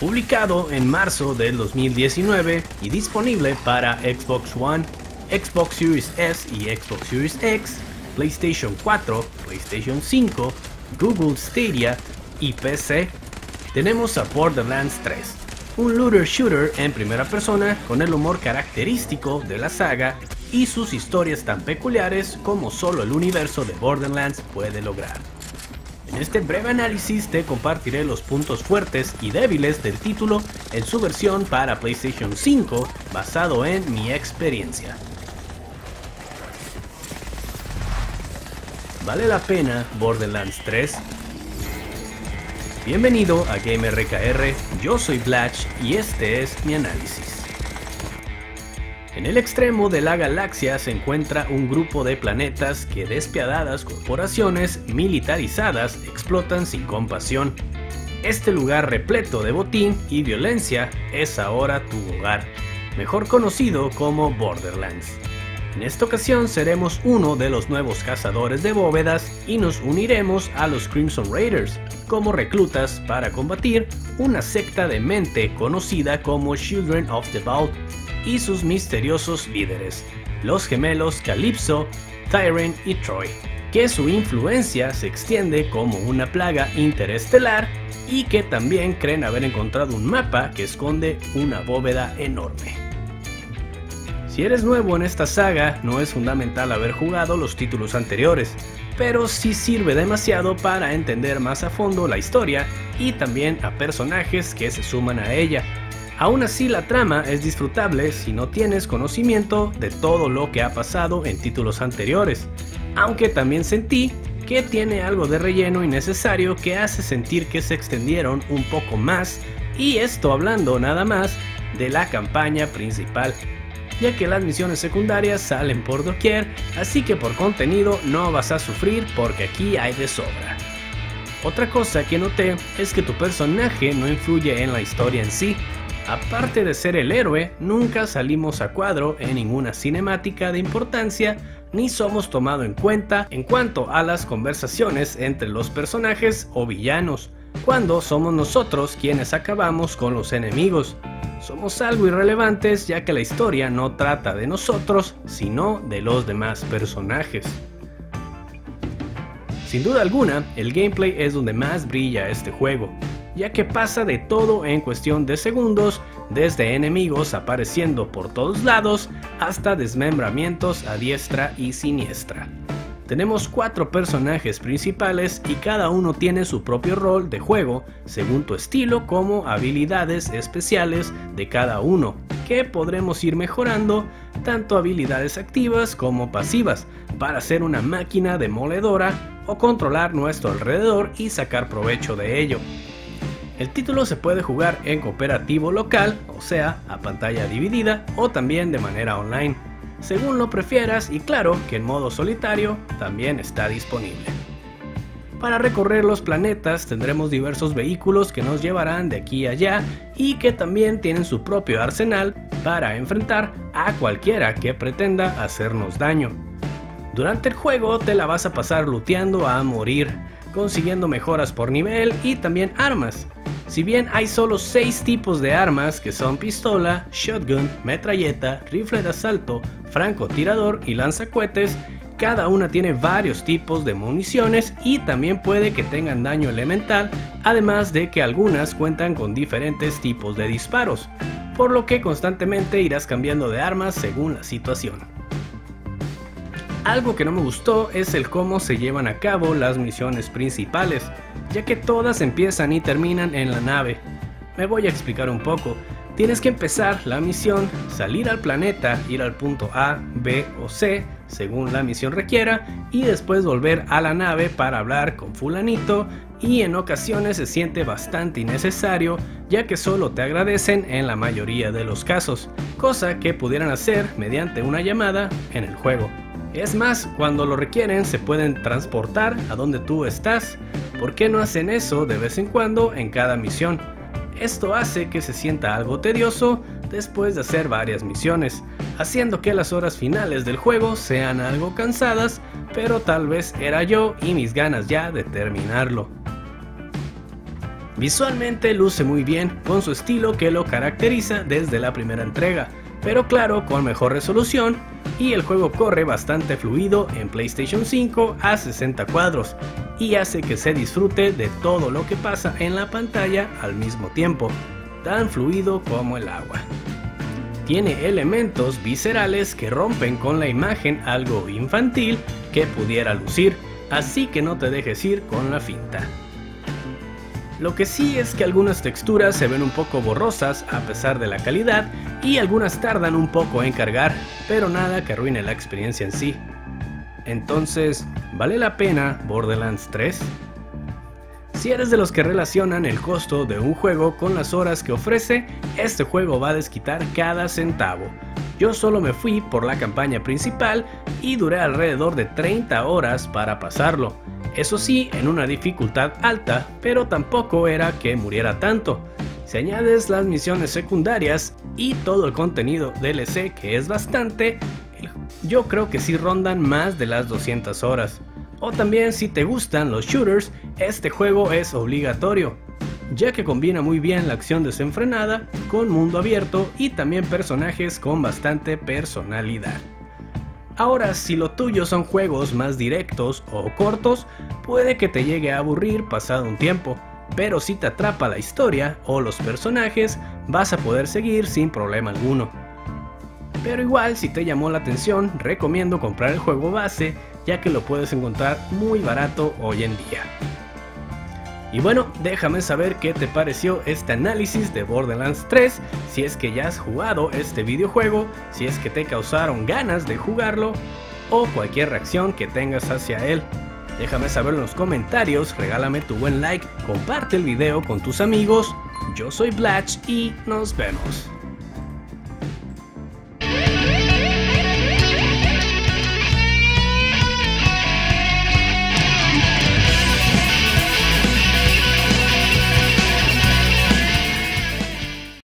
publicado en marzo del 2019 y disponible para Xbox One, Xbox Series S y Xbox Series X, PlayStation 4, PlayStation 5, Google Stadia y PC, tenemos a Borderlands 3, un looter shooter en primera persona con el humor característico de la saga y sus historias tan peculiares como solo el universo de Borderlands puede lograr. En este breve análisis te compartiré los puntos fuertes y débiles del título en su versión para PlayStation 5 basado en mi experiencia. ¿Vale la pena Borderlands 3? Bienvenido a GamerRKR, yo soy Blatch y este es mi análisis. En el extremo de la galaxia se encuentra un grupo de planetas que despiadadas corporaciones militarizadas explotan sin compasión. Este lugar repleto de botín y violencia es ahora tu hogar, mejor conocido como Borderlands. En esta ocasión seremos uno de los nuevos cazadores de bóvedas y nos uniremos a los Crimson Raiders como reclutas para combatir una secta de mente conocida como Children of the Vault y sus misteriosos líderes, los gemelos Calypso, Tyren y Troy, que su influencia se extiende como una plaga interestelar y que también creen haber encontrado un mapa que esconde una bóveda enorme. Si eres nuevo en esta saga, no es fundamental haber jugado los títulos anteriores, pero sí sirve demasiado para entender más a fondo la historia y también a personajes que se suman a ella, Aún así la trama es disfrutable si no tienes conocimiento de todo lo que ha pasado en títulos anteriores, aunque también sentí que tiene algo de relleno innecesario que hace sentir que se extendieron un poco más, y esto hablando nada más de la campaña principal, ya que las misiones secundarias salen por doquier, así que por contenido no vas a sufrir porque aquí hay de sobra. Otra cosa que noté es que tu personaje no influye en la historia en sí, Aparte de ser el héroe, nunca salimos a cuadro en ninguna cinemática de importancia ni somos tomado en cuenta en cuanto a las conversaciones entre los personajes o villanos, cuando somos nosotros quienes acabamos con los enemigos. Somos algo irrelevantes ya que la historia no trata de nosotros, sino de los demás personajes. Sin duda alguna, el gameplay es donde más brilla este juego, ya que pasa de todo en cuestión de segundos, desde enemigos apareciendo por todos lados hasta desmembramientos a diestra y siniestra. Tenemos cuatro personajes principales y cada uno tiene su propio rol de juego según tu estilo como habilidades especiales de cada uno, que podremos ir mejorando tanto habilidades activas como pasivas para ser una máquina demoledora o controlar nuestro alrededor y sacar provecho de ello. El título se puede jugar en cooperativo local, o sea, a pantalla dividida, o también de manera online, según lo prefieras y claro que en modo solitario también está disponible. Para recorrer los planetas tendremos diversos vehículos que nos llevarán de aquí a allá y que también tienen su propio arsenal para enfrentar a cualquiera que pretenda hacernos daño. Durante el juego te la vas a pasar luteando a morir, consiguiendo mejoras por nivel y también armas, si bien hay solo 6 tipos de armas que son pistola, shotgun, metralleta, rifle de asalto, francotirador y lanzacuetes, cada una tiene varios tipos de municiones y también puede que tengan daño elemental, además de que algunas cuentan con diferentes tipos de disparos, por lo que constantemente irás cambiando de armas según la situación. Algo que no me gustó es el cómo se llevan a cabo las misiones principales, ya que todas empiezan y terminan en la nave. Me voy a explicar un poco. Tienes que empezar la misión, salir al planeta, ir al punto A, B o C, según la misión requiera, y después volver a la nave para hablar con fulanito, y en ocasiones se siente bastante innecesario, ya que solo te agradecen en la mayoría de los casos, cosa que pudieran hacer mediante una llamada en el juego. Es más, cuando lo requieren se pueden transportar a donde tú estás. ¿Por qué no hacen eso de vez en cuando en cada misión? Esto hace que se sienta algo tedioso después de hacer varias misiones, haciendo que las horas finales del juego sean algo cansadas, pero tal vez era yo y mis ganas ya de terminarlo. Visualmente luce muy bien con su estilo que lo caracteriza desde la primera entrega, pero claro con mejor resolución y el juego corre bastante fluido en PlayStation 5 a 60 cuadros y hace que se disfrute de todo lo que pasa en la pantalla al mismo tiempo, tan fluido como el agua. Tiene elementos viscerales que rompen con la imagen algo infantil que pudiera lucir, así que no te dejes ir con la finta. Lo que sí es que algunas texturas se ven un poco borrosas a pesar de la calidad y algunas tardan un poco en cargar, pero nada que arruine la experiencia en sí. Entonces, ¿vale la pena Borderlands 3? Si eres de los que relacionan el costo de un juego con las horas que ofrece, este juego va a desquitar cada centavo. Yo solo me fui por la campaña principal y duré alrededor de 30 horas para pasarlo. Eso sí, en una dificultad alta, pero tampoco era que muriera tanto. Si añades las misiones secundarias y todo el contenido DLC, que es bastante, yo creo que sí rondan más de las 200 horas. O también si te gustan los shooters, este juego es obligatorio, ya que combina muy bien la acción desenfrenada con mundo abierto y también personajes con bastante personalidad. Ahora, si lo tuyo son juegos más directos o cortos, puede que te llegue a aburrir pasado un tiempo, pero si te atrapa la historia o los personajes, vas a poder seguir sin problema alguno. Pero igual, si te llamó la atención, recomiendo comprar el juego base, ya que lo puedes encontrar muy barato hoy en día. Y bueno, déjame saber qué te pareció este análisis de Borderlands 3, si es que ya has jugado este videojuego, si es que te causaron ganas de jugarlo o cualquier reacción que tengas hacia él. Déjame saber en los comentarios, regálame tu buen like, comparte el video con tus amigos. Yo soy Blatch y nos vemos.